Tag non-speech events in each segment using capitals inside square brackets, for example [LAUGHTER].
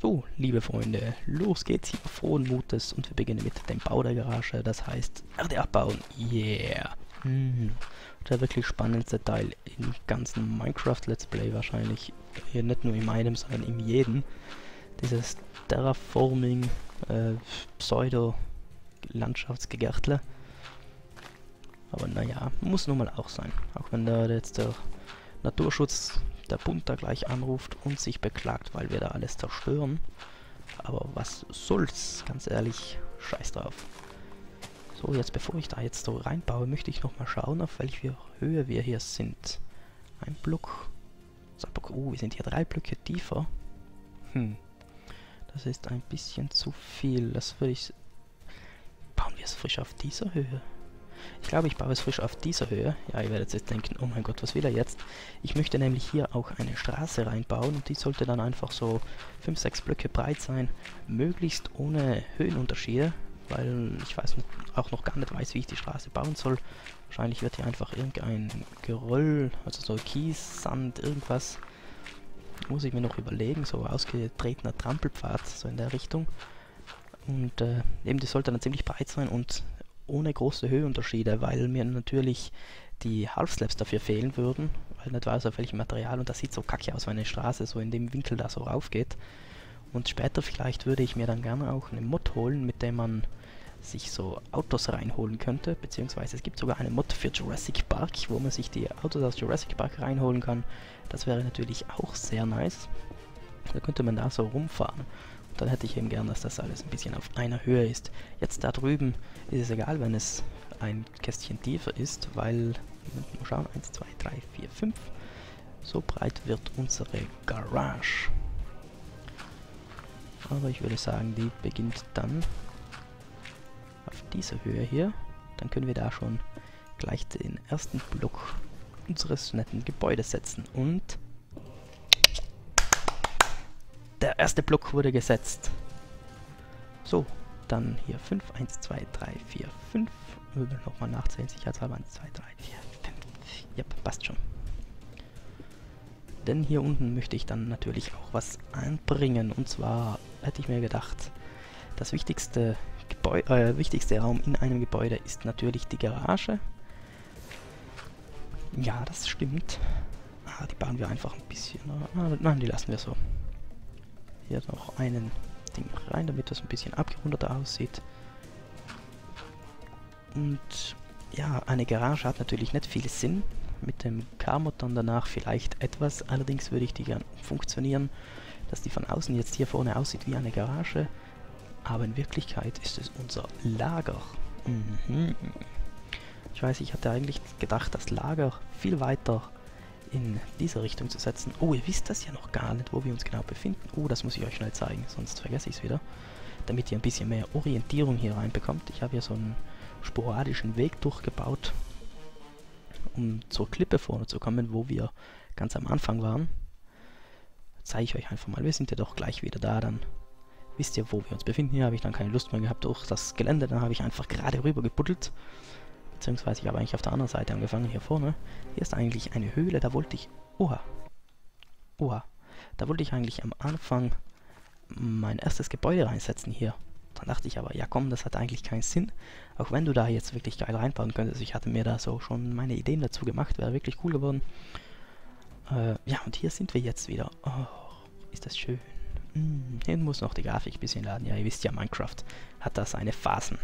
So, liebe Freunde, los geht's hier. Frohen Mutes und wir beginnen mit dem Bau der Garage, das heißt Erde abbauen, yeah! Hm, der wirklich spannendste Teil im ganzen Minecraft Let's Play wahrscheinlich, hier nicht nur in meinem, sondern in jedem, dieses Terraforming, äh, Pseudo-Landschaftsgegärtle. Aber naja, muss nun mal auch sein, auch wenn da jetzt der Naturschutz der Bund da gleich anruft und sich beklagt, weil wir da alles zerstören. Aber was soll's, ganz ehrlich, scheiß drauf. So, jetzt bevor ich da jetzt so reinbaue, möchte ich nochmal schauen, auf welche Höhe wir hier sind. Ein Block. Oh, wir sind hier drei Blöcke tiefer. Hm. Das ist ein bisschen zu viel. Das würde ich... Bauen wir es frisch auf dieser Höhe? Ich glaube, ich baue es frisch auf dieser Höhe. Ja, ihr werdet jetzt denken, oh mein Gott, was will er jetzt? Ich möchte nämlich hier auch eine Straße reinbauen und die sollte dann einfach so 5, 6 Blöcke breit sein. Möglichst ohne Höhenunterschiede, weil ich weiß auch noch gar nicht weiß, wie ich die Straße bauen soll. Wahrscheinlich wird hier einfach irgendein Geröll, also so Kies, Sand, irgendwas. Muss ich mir noch überlegen, so ausgetretener Trampelpfad, so in der Richtung. Und äh, eben, die sollte dann ziemlich breit sein und ohne große Höhenunterschiede, weil mir natürlich die Half-Slaps dafür fehlen würden, weil nicht weiß auf welchem Material und das sieht so kacke aus, wenn eine Straße so in dem Winkel da so rauf geht. Und später vielleicht würde ich mir dann gerne auch eine Mod holen, mit der man sich so Autos reinholen könnte, beziehungsweise es gibt sogar eine Mod für Jurassic Park, wo man sich die Autos aus Jurassic Park reinholen kann. Das wäre natürlich auch sehr nice. Da könnte man da so rumfahren dann hätte ich eben gern, dass das alles ein bisschen auf einer Höhe ist. Jetzt da drüben ist es egal, wenn es ein Kästchen tiefer ist, weil, mal schauen, 1, 2, 3, 4, 5, so breit wird unsere Garage. Aber ich würde sagen, die beginnt dann auf dieser Höhe hier. Dann können wir da schon gleich den ersten Block unseres netten Gebäudes setzen. Und der erste Block wurde gesetzt. So, dann hier 5, 1, 2, 3, 4, 5. Möbel nochmal nachzählen, sicherheitshalber 1, 2, 3, 4, 5. Ja, passt schon. Denn hier unten möchte ich dann natürlich auch was anbringen. Und zwar hätte ich mir gedacht, das wichtigste, Gebäu äh, wichtigste Raum in einem Gebäude ist natürlich die Garage. Ja, das stimmt. Ah, die bauen wir einfach ein bisschen. Ah, nein, die lassen wir so hier noch einen Ding rein, damit das ein bisschen abgerundeter aussieht. Und ja, eine Garage hat natürlich nicht viel Sinn. Mit dem dann danach vielleicht etwas. Allerdings würde ich die gerne funktionieren, dass die von außen jetzt hier vorne aussieht wie eine Garage. Aber in Wirklichkeit ist es unser Lager. Mhm. Ich weiß, ich hatte eigentlich gedacht, das Lager viel weiter in diese Richtung zu setzen. Oh, ihr wisst das ja noch gar nicht, wo wir uns genau befinden. Oh, das muss ich euch schnell zeigen, sonst vergesse ich es wieder. Damit ihr ein bisschen mehr Orientierung hier reinbekommt. Ich habe hier so einen sporadischen Weg durchgebaut, um zur Klippe vorne zu kommen, wo wir ganz am Anfang waren. Zeige ich euch einfach mal. Wir sind ja doch gleich wieder da, dann wisst ihr, wo wir uns befinden. Hier habe ich dann keine Lust mehr gehabt durch das Gelände, dann habe ich einfach gerade rüber gebuddelt. Beziehungsweise ich habe eigentlich auf der anderen Seite angefangen, hier vorne. Hier ist eigentlich eine Höhle, da wollte ich... Oha. Oha. Da wollte ich eigentlich am Anfang mein erstes Gebäude reinsetzen hier. Dann dachte ich aber, ja komm, das hat eigentlich keinen Sinn. Auch wenn du da jetzt wirklich geil reinbauen könntest. Ich hatte mir da so schon meine Ideen dazu gemacht, wäre wirklich cool geworden. Äh, ja, und hier sind wir jetzt wieder. Oh, ist das schön. Hm, hier muss noch die Grafik ein bisschen laden. Ja, ihr wisst ja, Minecraft hat da seine Phasen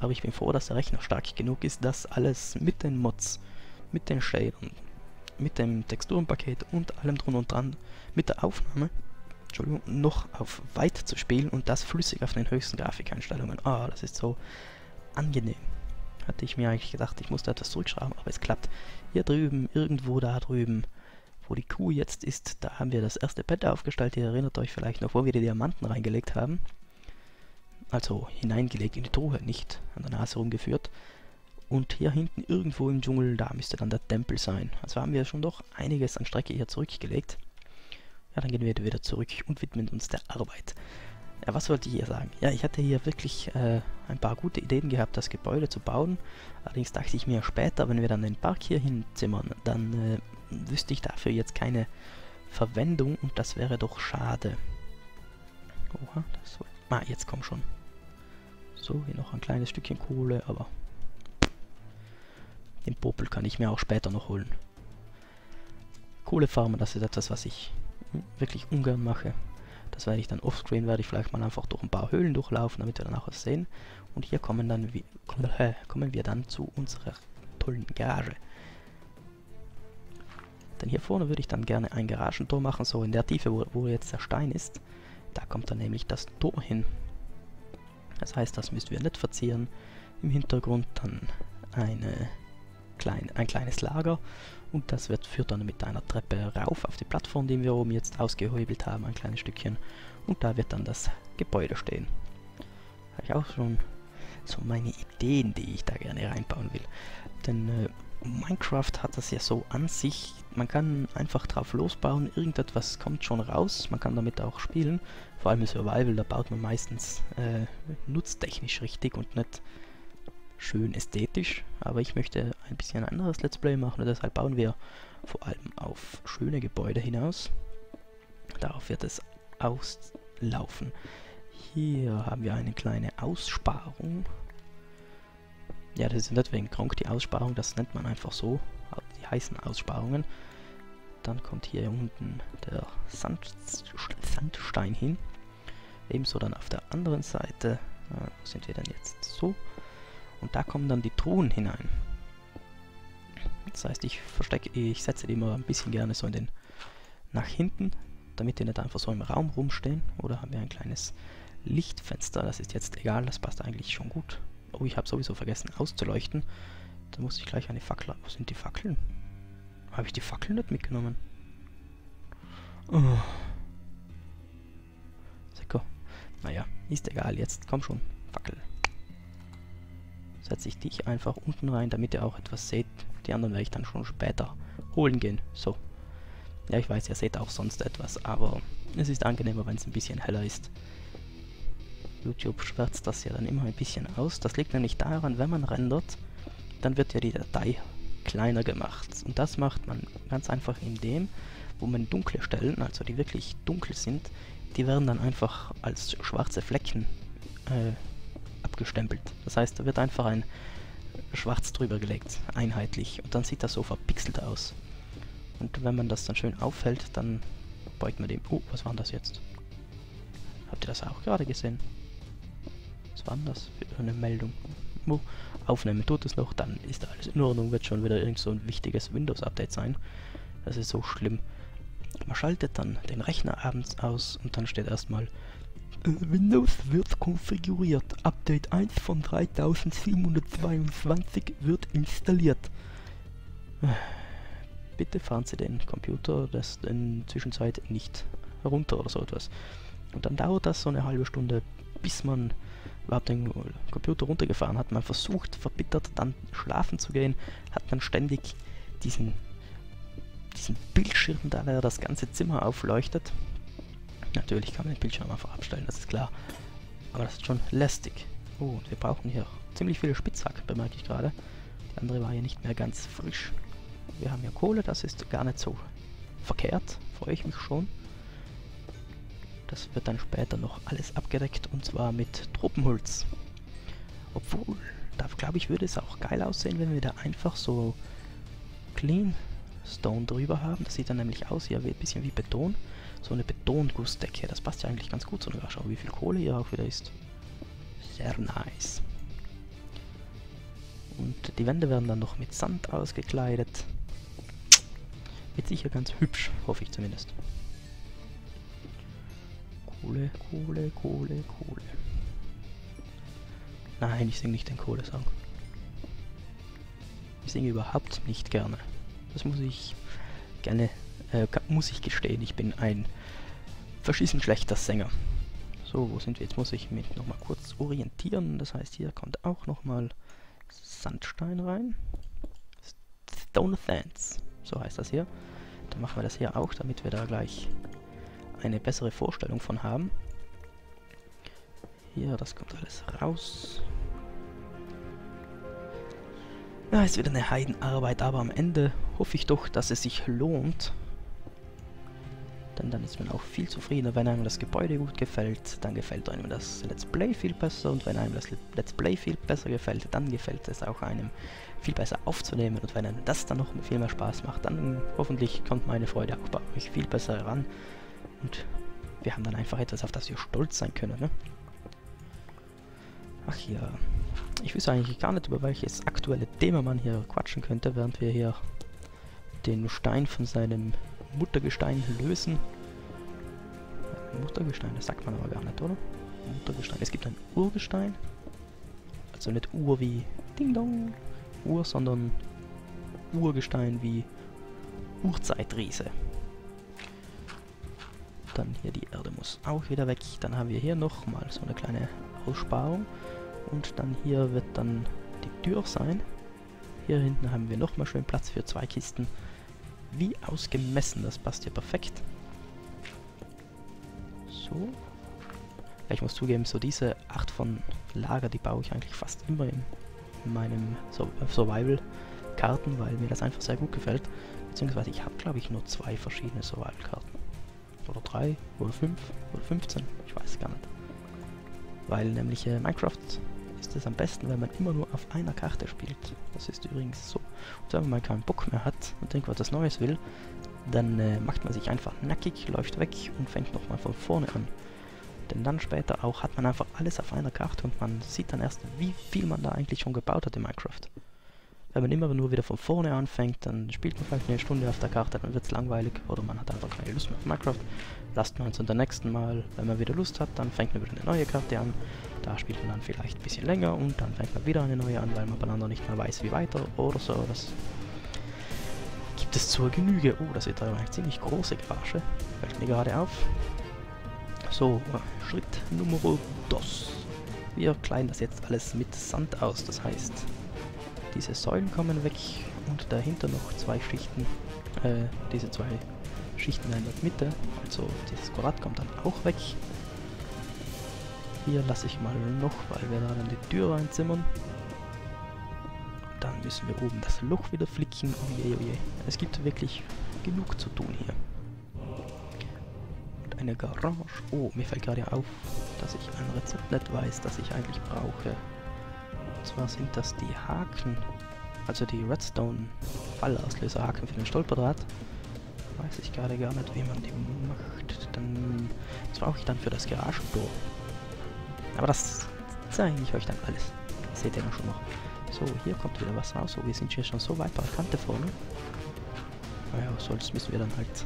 aber ich bin froh, dass der Rechner stark genug ist, das alles mit den Mods, mit den Shadern, mit dem Texturenpaket und allem drum und dran, mit der Aufnahme, Entschuldigung, noch auf weit zu spielen und das flüssig auf den höchsten Grafikeinstellungen. Ah, oh, das ist so angenehm. Hatte ich mir eigentlich gedacht, ich muss da etwas zurückschrauben, aber es klappt. Hier drüben, irgendwo da drüben, wo die Kuh jetzt ist, da haben wir das erste Bett aufgestellt. Ihr erinnert euch vielleicht noch, wo wir die Diamanten reingelegt haben also hineingelegt in die Truhe, nicht an der Nase rumgeführt. Und hier hinten irgendwo im Dschungel, da müsste dann der Tempel sein. Also haben wir schon doch einiges an Strecke hier zurückgelegt. Ja, dann gehen wir wieder zurück und widmen uns der Arbeit. Ja, was wollte ich hier sagen? Ja, ich hatte hier wirklich äh, ein paar gute Ideen gehabt, das Gebäude zu bauen. Allerdings dachte ich mir später, wenn wir dann den Park hier hinzimmern, dann äh, wüsste ich dafür jetzt keine Verwendung und das wäre doch schade. Oha, das so. Ah, jetzt komm schon. So, hier noch ein kleines Stückchen Kohle, aber den Popel kann ich mir auch später noch holen. Kohlefarmen, das ist etwas, was ich wirklich ungern mache. Das werde ich dann offscreen, werde ich vielleicht mal einfach durch ein paar Höhlen durchlaufen, damit wir dann auch was sehen. Und hier kommen, dann, kommen wir dann zu unserer tollen Garage. Denn hier vorne würde ich dann gerne ein Garagentor machen, so in der Tiefe, wo, wo jetzt der Stein ist. Da kommt dann nämlich das Tor hin. Das heißt, das müssen wir nicht verzieren. Im Hintergrund dann eine klein, ein kleines Lager und das wird, führt dann mit einer Treppe rauf auf die Plattform, die wir oben jetzt ausgehebelt haben, ein kleines Stückchen. Und da wird dann das Gebäude stehen. Habe ich auch schon so meine Ideen, die ich da gerne reinbauen will. Denn äh, Minecraft hat das ja so an sich, man kann einfach drauf losbauen, irgendetwas kommt schon raus, man kann damit auch spielen. Vor allem im Survival, da baut man meistens äh, nutztechnisch richtig und nicht schön ästhetisch. Aber ich möchte ein bisschen ein anderes Let's Play machen und deshalb bauen wir vor allem auf schöne Gebäude hinaus. Darauf wird es auslaufen. Hier haben wir eine kleine Aussparung. Ja, das ist nicht wegen Gronk die Aussparung, das nennt man einfach so. Die heißen Aussparungen. Dann kommt hier unten der Sand, Sandstein hin. Ebenso dann auf der anderen Seite. Äh, sind wir denn jetzt? So. Und da kommen dann die Truhen hinein. Das heißt, ich verstecke, ich setze die immer ein bisschen gerne so in den nach hinten, damit die nicht einfach so im Raum rumstehen. Oder haben wir ein kleines Lichtfenster, das ist jetzt egal, das passt eigentlich schon gut. Oh, ich habe sowieso vergessen auszuleuchten. Da muss ich gleich eine Fackel... Wo sind die Fackeln? Habe ich die Fackeln nicht mitgenommen? Oh. Seko. Naja, ist egal, jetzt komm schon, Fackel. Setze ich dich einfach unten rein, damit ihr auch etwas seht. Die anderen werde ich dann schon später holen gehen. So. Ja, ich weiß, ihr seht auch sonst etwas, aber es ist angenehmer, wenn es ein bisschen heller ist. YouTube schwärzt das ja dann immer ein bisschen aus. Das liegt nämlich daran, wenn man rendert, dann wird ja die Datei kleiner gemacht. Und das macht man ganz einfach in dem, wo man dunkle Stellen, also die wirklich dunkel sind, die werden dann einfach als schwarze Flecken äh, abgestempelt. Das heißt, da wird einfach ein Schwarz drüber gelegt, einheitlich. Und dann sieht das so verpixelt aus. Und wenn man das dann schön aufhält, dann beugt man dem... Oh, was war denn das jetzt? Habt ihr das auch gerade gesehen? Was war denn das für eine Meldung? Oh, aufnehmen tut es noch, dann ist alles in Ordnung, wird schon wieder irgend so ein wichtiges Windows-Update sein. Das ist so schlimm. Man schaltet dann den Rechner abends aus und dann steht erstmal Windows wird konfiguriert. Update 1 von 3722 wird installiert. Bitte fahren Sie den Computer das in Zwischenzeit nicht herunter oder so etwas. Und dann dauert das so eine halbe Stunde, bis man überhaupt den Computer runtergefahren hat. Man versucht verbittert dann schlafen zu gehen, hat dann ständig diesen, diesen Bildschirm da, der das ganze Zimmer aufleuchtet. Natürlich kann man den Bildschirm einfach abstellen, das ist klar. Aber das ist schon lästig. Oh, und wir brauchen hier ziemlich viele Spitzhack, bemerke ich gerade. Die andere war hier nicht mehr ganz frisch. Wir haben hier Kohle, das ist gar nicht so verkehrt. Freue ich mich schon. Das wird dann später noch alles abgedeckt und zwar mit Tropenholz. Obwohl, da glaube ich, würde es auch geil aussehen, wenn wir da einfach so Clean Stone drüber haben. Das sieht dann nämlich aus hier ein bisschen wie Beton so eine Betongussdecke. Das passt ja eigentlich ganz gut einer Schau, wie viel Kohle hier auch wieder ist. Sehr nice. Und die Wände werden dann noch mit Sand ausgekleidet. Wird sicher ganz hübsch, hoffe ich zumindest. Kohle, Kohle, Kohle, Kohle. Nein, ich singe nicht den Kohle-Song. Ich singe überhaupt nicht gerne. Das muss ich gerne äh, muss ich gestehen, ich bin ein verschissen schlechter Sänger. So, wo sind wir? Jetzt muss ich mich nochmal kurz orientieren. Das heißt, hier kommt auch nochmal Sandstein rein. Stone Sands, so heißt das hier. Dann machen wir das hier auch, damit wir da gleich eine bessere Vorstellung von haben. Hier, das kommt alles raus. Ja, ist wieder eine Heidenarbeit, aber am Ende hoffe ich doch, dass es sich lohnt, Denn dann ist man auch viel zufriedener. Wenn einem das Gebäude gut gefällt, dann gefällt einem das Let's Play viel besser. Und wenn einem das Let's Play viel besser gefällt, dann gefällt es auch einem viel besser aufzunehmen. Und wenn einem das dann noch viel mehr Spaß macht, dann hoffentlich kommt meine Freude auch bei euch viel besser heran. Und wir haben dann einfach etwas, auf das wir stolz sein können. Ne? Ach ja, ich wüsste eigentlich gar nicht, über welches aktuelle Thema man hier quatschen könnte, während wir hier den Stein von seinem Muttergestein lösen. Muttergestein, das sagt man aber gar nicht, oder? Muttergestein. Es gibt ein Urgestein. Also nicht Ur wie Ding Dong, Ur, sondern Urgestein wie Urzeitriese. Dann hier die Erde muss auch wieder weg. Dann haben wir hier nochmal so eine kleine Aussparung. Und dann hier wird dann die Tür sein. Hier hinten haben wir nochmal schön Platz für zwei Kisten. Wie ausgemessen, das passt hier perfekt. So. ich muss zugeben, so diese Art von Lager, die baue ich eigentlich fast immer in meinem Survival-Karten, weil mir das einfach sehr gut gefällt. Beziehungsweise ich habe, glaube ich, nur zwei verschiedene Survival-Karten. Oder drei, oder fünf, oder 15, ich weiß gar nicht. Weil nämlich äh, Minecraft ist es am besten, wenn man immer nur auf einer Karte spielt. Das ist übrigens so. Und wenn man keinen Bock mehr hat und irgendwas Neues will, dann äh, macht man sich einfach nackig, läuft weg und fängt nochmal von vorne an. Denn dann später auch hat man einfach alles auf einer Karte und man sieht dann erst, wie viel man da eigentlich schon gebaut hat in Minecraft. Wenn man immer nur wieder von vorne anfängt, dann spielt man vielleicht eine Stunde auf der Karte, dann wird es langweilig oder man hat einfach keine Lust mehr auf Minecraft. Lasst man uns unter nächsten Mal, wenn man wieder Lust hat, dann fängt man wieder eine neue Karte an. Da spielt man dann vielleicht ein bisschen länger und dann fängt man wieder eine neue an, weil man beieinander nicht mehr weiß, wie weiter oder so. Das gibt es zur Genüge. Oh, das aber eine ziemlich große Garage. Fällt mir gerade auf. So, Schritt Nummer 2. Wir kleiden das jetzt alles mit Sand aus, das heißt, diese Säulen kommen weg und dahinter noch zwei Schichten, äh, diese zwei Schichten in der Mitte, also dieses Quadrat kommt dann auch weg. Hier lasse ich mal noch, weil wir da dann die Tür reinzimmern. Dann müssen wir oben das Loch wieder flicken. Oh je, oh je. Es gibt wirklich genug zu tun hier. Und eine Garage. Oh, mir fällt gerade auf, dass ich ein Rezept nicht weiß, das ich eigentlich brauche. Und zwar sind das die Haken, also die Redstone-Fallauslöser-Haken für den Stolperdraht. Weiß ich gerade gar nicht, wie man die macht. Dann, das brauche ich dann für das Garagentor. Aber das zeige ich euch dann alles. Das seht ihr dann schon noch. So, hier kommt wieder was raus. So, wir sind hier schon so weit bei der Kante vorne. Naja, sonst müssen wir dann halt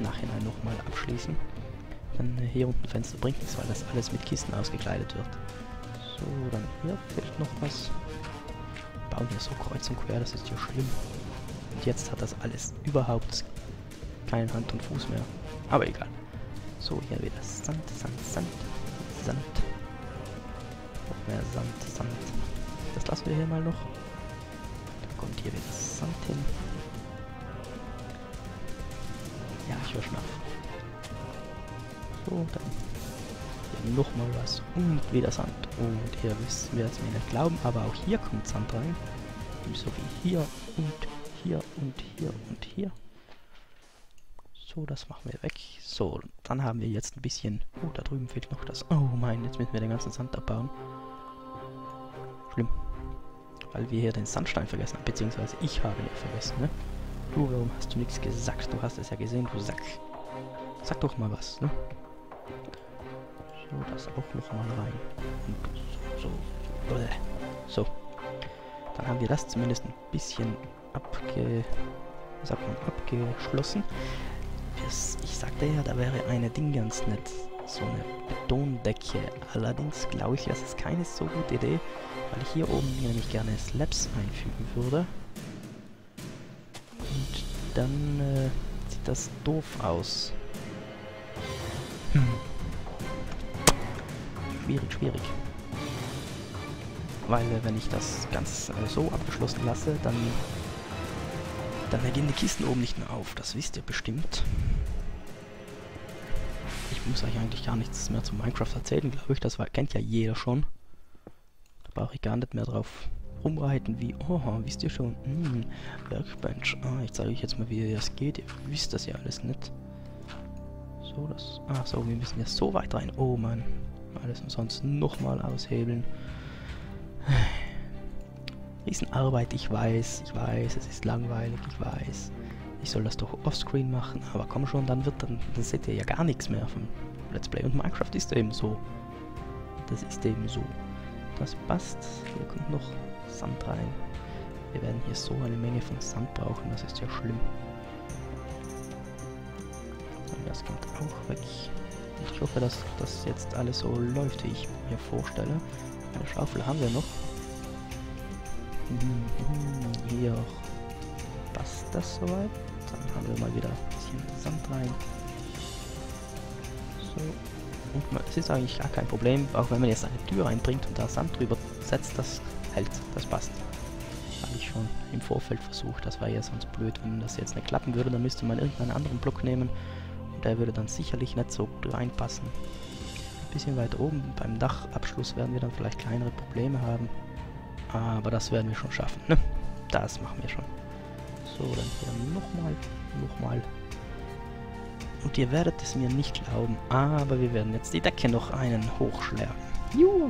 nachhinein nochmal abschließen. Dann äh, hier unten Fenster bringt nichts, weil das alles mit Kisten ausgekleidet wird. So, dann hier fehlt noch was. Wir bauen hier so kreuz und quer, das ist ja schlimm. Und jetzt hat das alles überhaupt keinen Hand und Fuß mehr. Aber egal. So, hier wieder Sand, Sand, Sand, Sand. Noch mehr Sand, Sand. Das lassen wir hier mal noch. Dann kommt hier wieder Sand hin. Ja, ich höre schon auf. So, dann nochmal was und wieder Sand. Und ihr wisst, werdet es mir nicht glauben, aber auch hier kommt Sand rein. So wie hier und hier und hier und hier. So, das machen wir weg. So, dann haben wir jetzt ein bisschen... Oh, da drüben fehlt noch das. Oh mein, jetzt müssen wir den ganzen Sand abbauen. Schlimm. Weil wir hier den Sandstein vergessen haben, beziehungsweise ich habe ihn vergessen, ne? Du, warum hast du nichts gesagt? Du hast es ja gesehen, du Sack. Sag doch mal was, ne? So, das auch noch mal rein. So, so. So. Dann haben wir das zumindest ein bisschen abge... sagt man, abgeschlossen. Ich sagte ja, da wäre eine Ding ganz nett. So eine Betondecke. Allerdings glaube ich, das ist keine so gute Idee, weil ich hier oben nämlich gerne Slabs einfügen würde. Und dann äh, sieht das doof aus. Hm schwierig, schwierig. Weil äh, wenn ich das ganz äh, so abgeschlossen lasse, dann, dann gehen die Kisten oben nicht mehr auf. Das wisst ihr bestimmt. Ich muss euch eigentlich gar nichts mehr zu Minecraft erzählen, glaube ich. Das war, kennt ja jeder schon. Da brauche ich gar nicht mehr drauf rumreiten wie, oh, wisst ihr schon, hm, Workbench. Ah, ich zeige euch jetzt mal, wie das geht. Ihr wisst das ja alles nicht. So, das... Ach so, wir müssen jetzt so weit rein. Oh Mann. Alles umsonst nochmal aushebeln. [SIGHS] Riesenarbeit, ich weiß, ich weiß, es ist langweilig, ich weiß. Ich soll das doch offscreen machen, aber komm schon, dann wird dann, dann seht ihr ja gar nichts mehr vom Let's Play. Und Minecraft ist eben so. Das ist eben so. Das passt. Hier kommt noch Sand rein. Wir werden hier so eine Menge von Sand brauchen, das ist ja schlimm. Und das kommt auch weg. Ich hoffe, dass das jetzt alles so läuft, wie ich mir vorstelle. Eine Schaufel haben wir noch. Hier passt das soweit. Dann haben wir mal wieder ein bisschen Sand rein. So. Und es ist eigentlich gar kein Problem, auch wenn man jetzt eine Tür einbringt und da Sand drüber setzt, das hält, das passt. Habe ich schon im Vorfeld versucht, das war ja sonst blöd, wenn das jetzt nicht klappen würde, dann müsste man irgendeinen anderen Block nehmen der würde dann sicherlich nicht so gut reinpassen. Ein bisschen weiter oben beim Dachabschluss werden wir dann vielleicht kleinere Probleme haben, aber das werden wir schon schaffen, ne? Das machen wir schon. So, dann hier nochmal, nochmal. Und ihr werdet es mir nicht glauben, aber wir werden jetzt die Decke noch einen hochschlagen. Juhu!